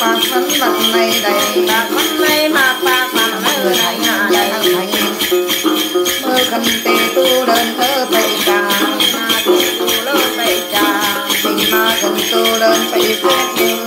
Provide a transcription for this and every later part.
bạc sân lần này đầy bạc văn nay mà bạc mà mơ thành nhà đầy thành. Mơ khăn tê tu đơn thơ tẩy trà, mà tu tu lơ tẩy trà. Tình ma cần tu đơn tẩy phép nhưng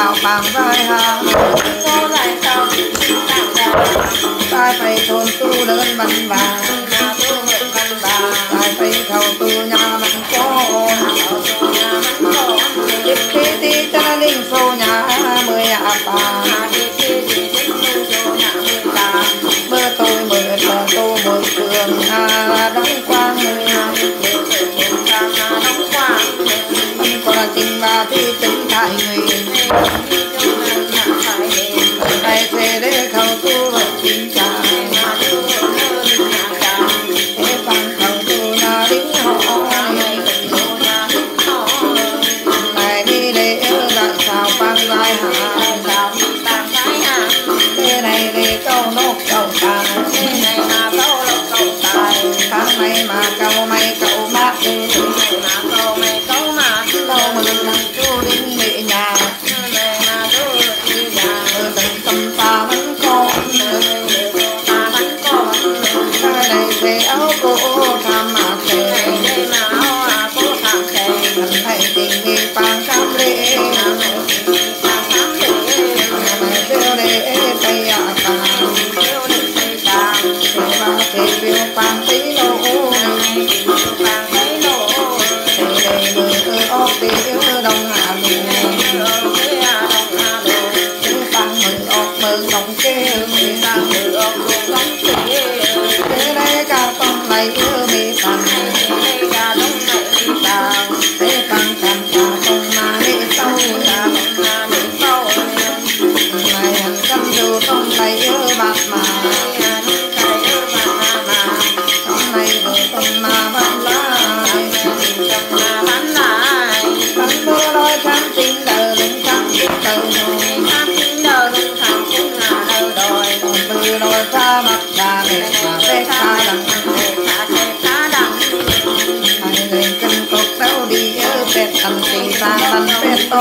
đào bằng vai hào cô lại sau tai phải thôn tu lớn văn bà tai phải thầu tu nhà mình có ôn chiếc khi ti cha linh sâu nhà mười hạ bà mưa tôi mưa thờ tu mười phường hà đóng quang mười hà đóng quang mình còn là tình và thi tính tại người. you. I'll go over my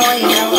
oh, yeah.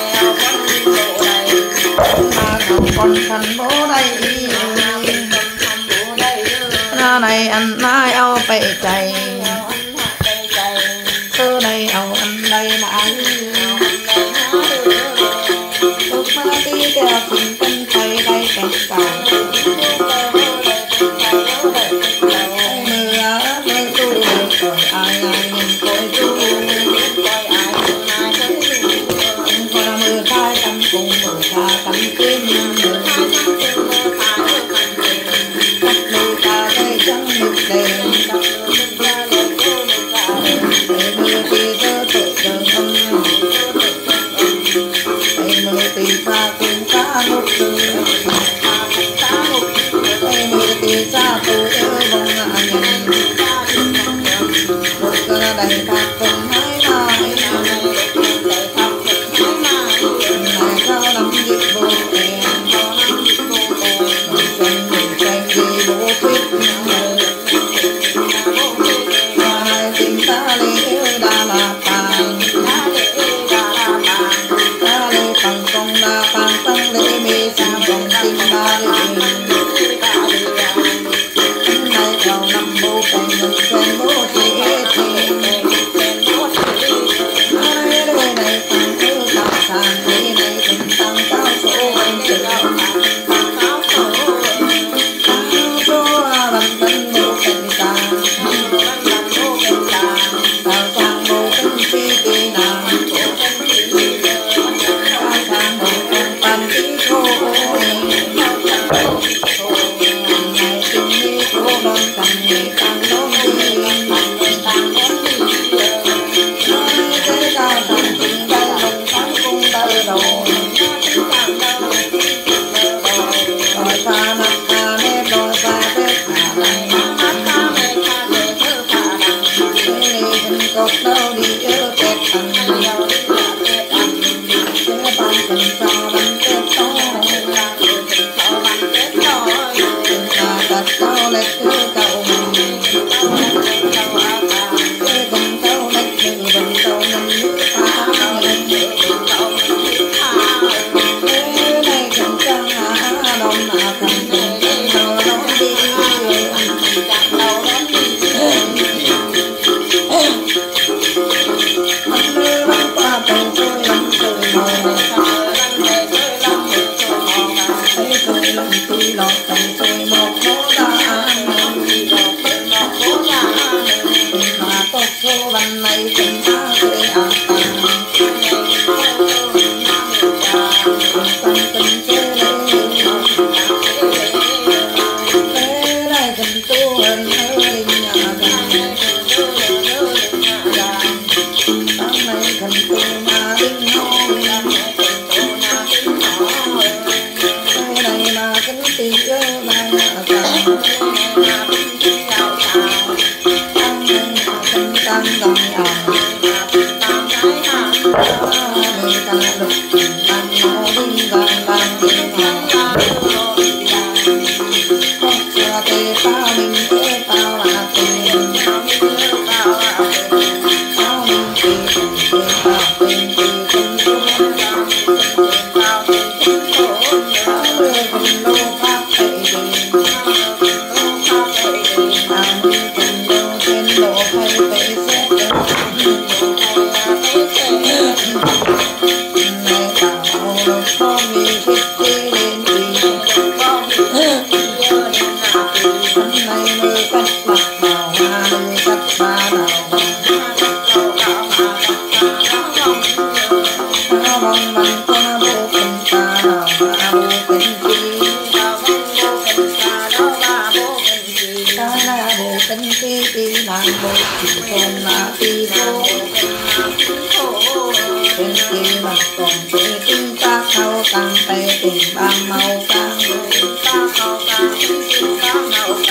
con thần bố đây na này ăn na, ao bệ chạy cơ này ao ăn đây mà ăn lúc mà đi theo cùng cân tay đây cảnh cầu la la. 当当当当当当当当当当当当当当当当 tăng tây cùng tam màu tam màu tam màu tam màu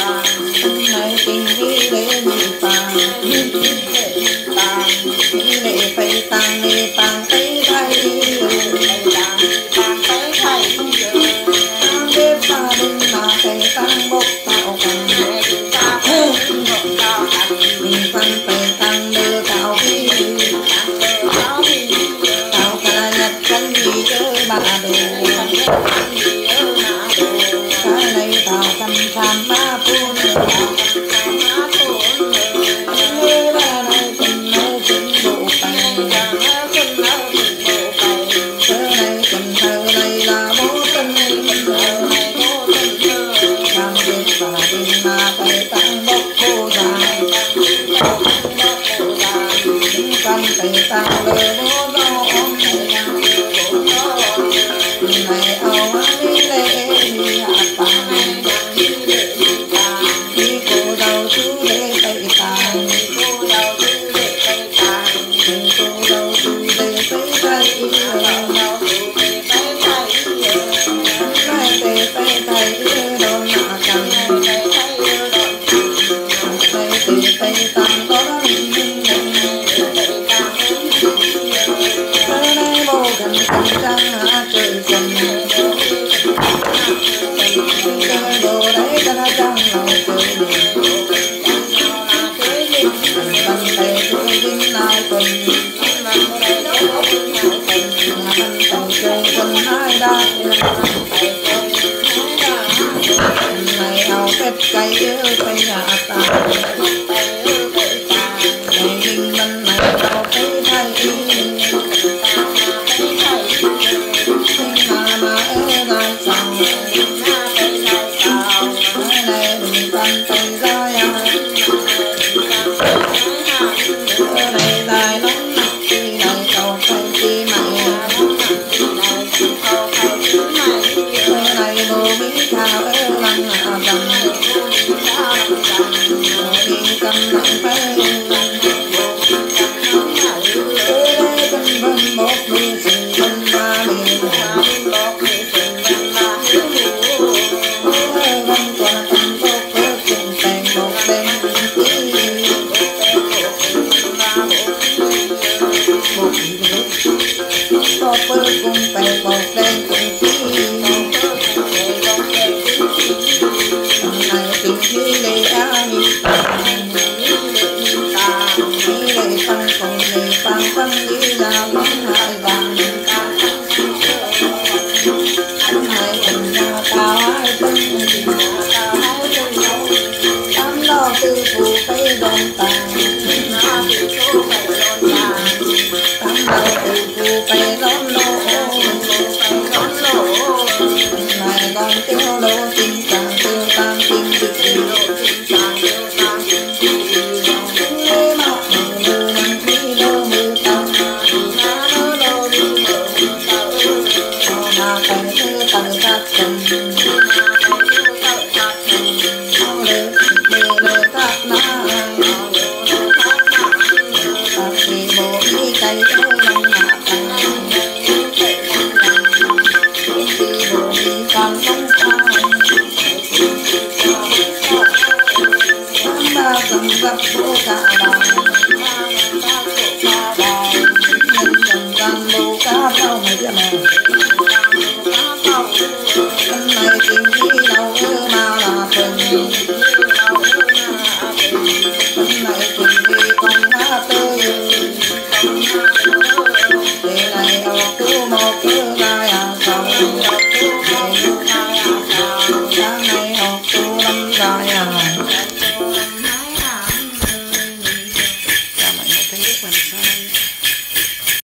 vai pra mim.